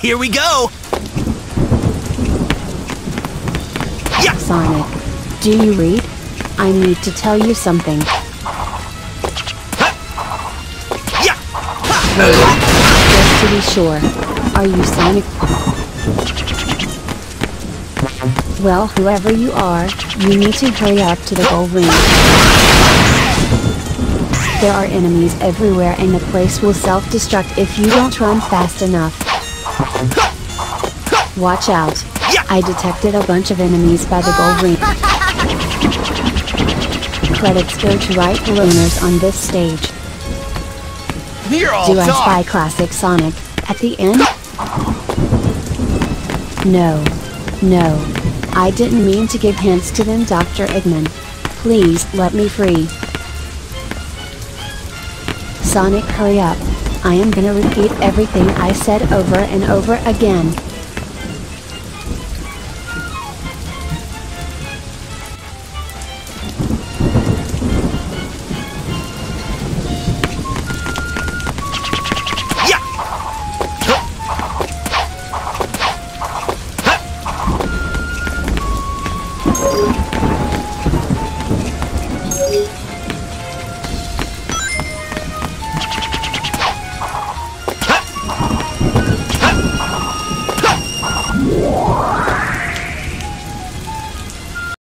Here we go! Yeah! Sonic, do you read? I need to tell you something. Yeah! Just to be sure. Are you Sonic? Well, whoever you are, you need to hurry up to the gold ring. There are enemies everywhere and the place will self-destruct if you don't run fast enough. Watch out. I detected a bunch of enemies by the gold ring. Credits go to rightful owners on this stage. Do I spy classic Sonic at the end? No. No. I didn't mean to give hints to them, Dr. Eggman. Please let me free. Sonic, hurry up. I am gonna repeat everything I said over and over again. Yeah.